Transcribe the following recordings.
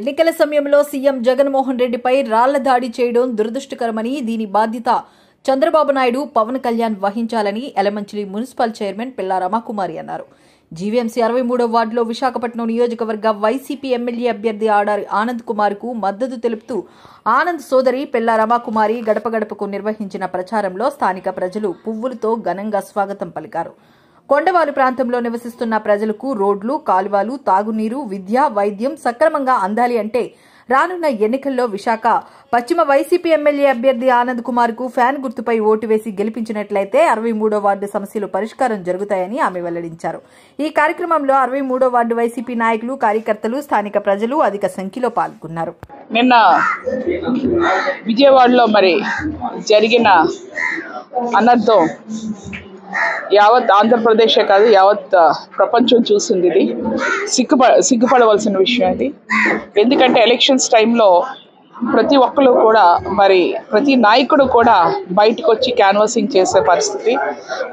ఎన్నికల సమయంలో సీఎం జగన్మోహన్ రెడ్డిపై రాళ్ళ దాడి చేయడం దురదృష్టకరమని దీని బాధ్యత చంద్రబాబు నాయుడు పవన్ కళ్యాణ్ వహించాలని ఎలమంచిలి మున్సిపల్ చైర్మన్ పిల్లా రమాకుమారి అన్నారు. జీవీఎంసీ అరవై మూడో వార్డులో విశాఖపట్నం నియోజకవర్గ వైసీపీ ఎమ్మెల్యే అభ్యర్థి ఆడారి ఆనంద్ కుమార్కు మద్దతు తెలుపుతూ ఆనంద్ సోదరి పిల్లా రమాకుమారి గడప గడపకు నిర్వహించిన ప్రచారంలో స్థానిక ప్రజలు పువ్వులతో ఘనంగా స్వాగతం పలికారు. కొండవాలు ప్రాంతంలో నివసిస్తున్న ప్రజలకు రోడ్లు కాలువలు తాగునీరు విద్య వైద్యం సక్రమంగా అందాలి అంటే రానున్న ఎన్నికల్లో విశాఖ పశ్చిమ వైసీపీ ఎమ్మెల్యే అభ్యర్థి ఆనంద్ కుమార్కు ఫ్యాన్ గుర్తుపై ఓటు వేసి గెలిపించినట్లయితే అరవై మూడో వార్డు సమస్యలు పరిష్కారం జరుగుతాయని ఆమె వెల్లడించారు. ఈ కార్యక్రమంలో అరవై మూడో వార్డు వైసీపీ నాయకులు కార్యకర్తలు స్థానిక ప్రజలు అధిక సంఖ్యలో పాల్గొన్నారు. నిన్న విజయవాడలో మరి జరిగిన అనర్థం యావత్ ఆంధ్రప్రదేశే కాదు యావత్ ప్రపంచం చూసింది ఇది. సిగ్గుప సిగ్గుపడవలసిన విషయం ఇది. ఎందుకంటే ఎలక్షన్స్ టైంలో ప్రతి ఒక్కరు కూడా మరి ప్రతి నాయకుడు కూడా బయటకు వచ్చి క్యాన్వాసింగ్ చేసే పరిస్థితి.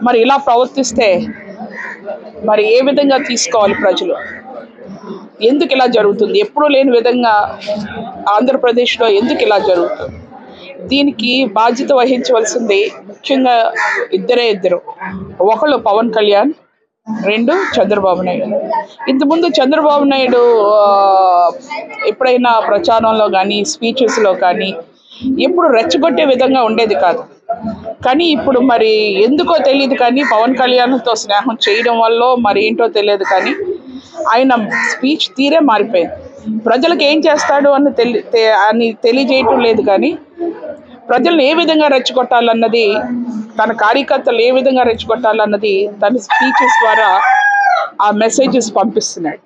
మరి ఇలా ప్రవర్తిస్తే మరి ఏ విధంగా తీసుకోవాలి ప్రజలు? ఎందుకు ఇలా జరుగుతుంది? ఎప్పుడూ లేని విధంగా ఆంధ్రప్రదేశ్లో ఎందుకు ఇలా జరుగుతుంది? దీనికి బాధ్యత వహించవలసింది ముఖ్యంగా ఇద్దరే ఇద్దరు. ఒకళ్ళు పవన్ కళ్యాణ్ రెండు చంద్రబాబు నాయుడు. ఇంతకుముందు చంద్రబాబు నాయుడు ఎప్పుడైనా ప్రచారంలో కానీ స్పీచెస్లో కానీ ఎప్పుడు రెచ్చగొట్టే విధంగా ఉండేది కాదు. కానీ ఇప్పుడు మరి ఎందుకో తెలియదు కానీ పవన్ కళ్యాణ్తో స్నేహం చేయడం వల్ల మరి ఏంటో తెలియదు కానీ ఆయన స్పీచ్ తీరే మారిపోయింది. ప్రజలకు ఏం చేస్తాడు అని తెలి అని తెలియజేయటం లేదు కానీ ప్రజలను ఏ విధంగా రెచ్చగొట్టాలన్నది తన కార్యకర్తలు ఏ విధంగా రెచ్చగొట్టాలన్నది తన స్పీచెస్ ద్వారా ఆ మెసేజెస్ పంపిస్తున్నాడు.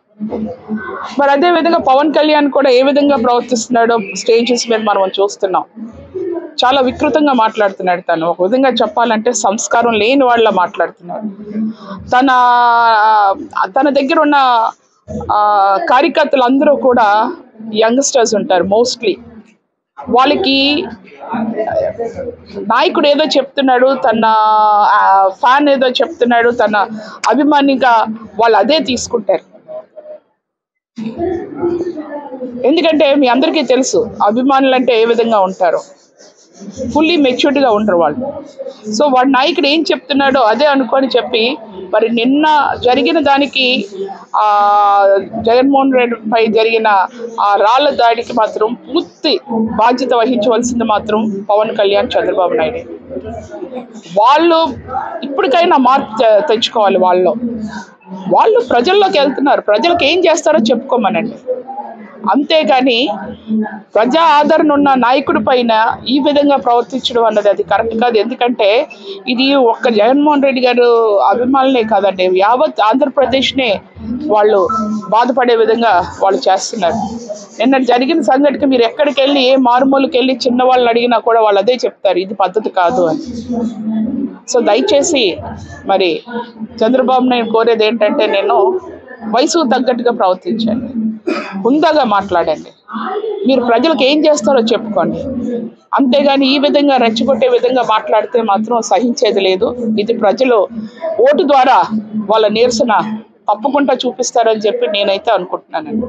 మరి అదే విధంగా పవన్ కళ్యాణ్ కూడా ఏ విధంగా ప్రవర్తిస్తున్నాడో స్టేజెస్ మీద మనం చూస్తున్నాం. చాలా వికృతంగా మాట్లాడుతున్నాడు తను. ఒక విధంగా చెప్పాలంటే సంస్కారం లేని వాళ్ళ మాట్లాడుతున్నాడు. తన తన దగ్గర ఉన్న కార్యకర్తలు అందరూ కూడా యంగ్స్టర్స్ ఉంటారు మోస్ట్లీ. వాళ్ళకి నాయకుడు ఏదో చెప్తున్నాడు తన ఫ్యాన్ ఏదో చెప్తున్నాడు తన అభిమానిగా వాళ్ళు అదే తీసుకుంటారు. ఎందుకంటే మీ అందరికీ తెలుసు అభిమానులు అంటే ఏ విధంగా ఉంటారో. ఫుల్లీ మెచ్యూర్డ్గా ఉండరు వాళ్ళు. సో వాడు నాయకుడు ఏం చెప్తున్నాడో అదే అనుకొని చెప్పి మరి నిన్న జరిగిన దానికి జగన్మోహన్ రెడ్డిపై జరిగిన ఆ రాళ్ళ దాడికి మాత్రం పూర్తి బాధ్యత వహించవలసింది మాత్రం పవన్ కళ్యాణ్ చంద్రబాబు నాయుడు. వాళ్ళు ఇప్పటికైనా మార్పు తె- తెచ్చుకోవాలి వాళ్ళు వాళ్ళు ప్రజల్లోకి వెళ్తున్నారు. ప్రజలకు ఏం చేస్తారో చెప్పుకోమనండి. అంతేగాని ప్రజా ఆదరణ ఉన్న నాయకుడి పైన ఈ విధంగా ప్రవర్తించడం అన్నది అది కరెక్ట్ కాదు. ఎందుకంటే ఇది ఒక్క జగన్మోహన్ రెడ్డి గారు అభిమానులే కాదండి. యావత్ ఆంధ్రప్రదేశ్నే వాళ్ళు బాధపడే విధంగా వాళ్ళు చేస్తున్నారు. నిన్న జరిగిన సంఘటన మీరు ఎక్కడికి వెళ్ళి ఏ మారుమూలకి వెళ్ళి చిన్న అడిగినా కూడా వాళ్ళు అదే చెప్తారు. ఇది పద్ధతి కాదు అని. సో దయచేసి మరి చంద్రబాబు నాయుడు కోరేది ఏంటంటే నేను వయసుకు తగ్గట్టుగా ప్రవర్తించాను హుందాగా మాట్లాడండి. మీరు ప్రజలకు ఏం చేస్తారో చెప్పుకోండి. అంతేగాని ఈ విధంగా రెచ్చగొట్టే విధంగా మాట్లాడితే మాత్రం సహించేది లేదు. ఇది ప్రజలు ఓటు ద్వారా వాళ్ళ నిరసన తప్పకుండా చూపిస్తారని చెప్పి నేనైతే అనుకుంటున్నానండి.